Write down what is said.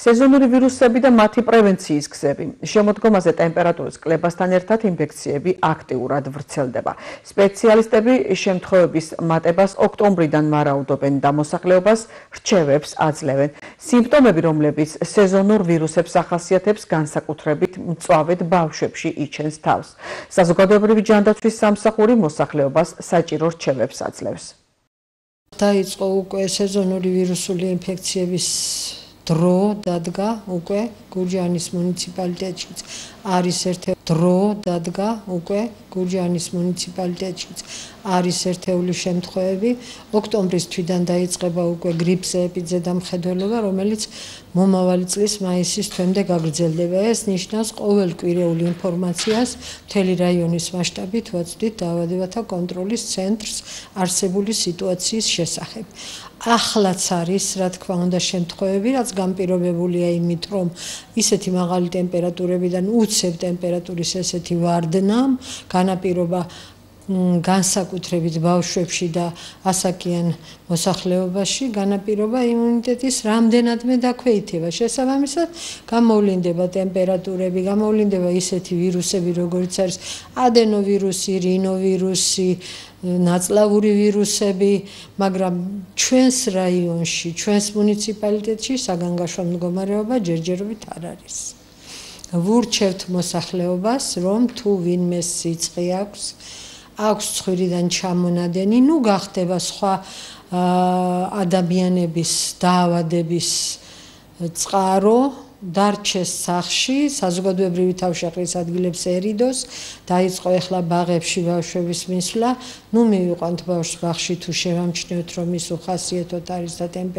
სეზონური ვირუსები და მათი პრევენციის გზები. შემოდგომაზე ტემპერატურის კლებასთან ერთად ინფექციები აქტიურად ვრცელდება. სპეციალისტები შემთხვევების მატებას ოქტომბრიდან მარაუდობენ და მოსახლეობას რჩევებს აძლევენ. სიმპტომები, რომლებიც სეზონურ ვირუსებს ახასიათებს, განსაკუთრებით მწვავედ ბავშვებში იჩენს თავს. საზოგადოებრივი ჯანდაცვის სამსახური მოსახლეობას საჭირო რჩევებს აძლევს. დაიწყო უკვე სეზონური ვირუსული ინფექციების დრო დადგა უკვე გურჯაანის მუნიციპალიტეტშიც. არის ერთ დრო დადგა უკვე გურჯაანის მუნიციპალიტეტშიც. არის ერთეული შემთხვევები. ოქტომბრის თვიდან დაიწყება უკვე გრიპზე ეპიდემია მხედველობა რომელიც მომავალი წლის მაისის თვემდე გაგრძელდება. ეს ნიშნავს ყოველკვირეული ინფორმაციას მთელი რაიონის მასშტაბით ვაწვდით დაავადებათა კონტროლის ცენტრს არსებული სიტუაციის შესახებ. ახლაც არის რა თქმა უნდა შემთხვევები რაც განპირობებულია იმით რომ ისეთი მაღალი ტემპერატურებიდან უცებ ტემპერატურის ესეთი ვარდნამ განაპირობა განსაკუთრებით ბავშვებში და ასაკიან მოსახლეობაში განაპირობა იმუნიტეტის რამდენადმე დაქვეითება. შესაბამისად, გამოვლინდება ტემპერატურები, გამოვლინდება ისეთი ვირუსები, როგორიც არის ადენოვირუსი, რინოვირუსი, ნაწლავური ვირუსები, მაგრამ ჩვენს რაიონში, ჩვენს მუნიციპალიტეტში საგანგაშო მდგომარეობა ჯერჯერობით არ არის. ვურჩევთ მოსახლეობას, რომ თუ ვინმე სიცხე აქვს, აქვს ცხვირიდან ჩამონადენი, ნუ გახდება სხვა ადამიანების დაავადების წყარო დარჩეს სახში საზოგადოებრივი თავშეყრის ადგილებს ერიდოს დაიწყო ახლა ბაღებში ბავშვების მისვლა. ნუ მივიყვანთ ბავშვს ბაღში თუ შევამჩნევთ რომ ის უხასიათოდ არის და ტემპერატურა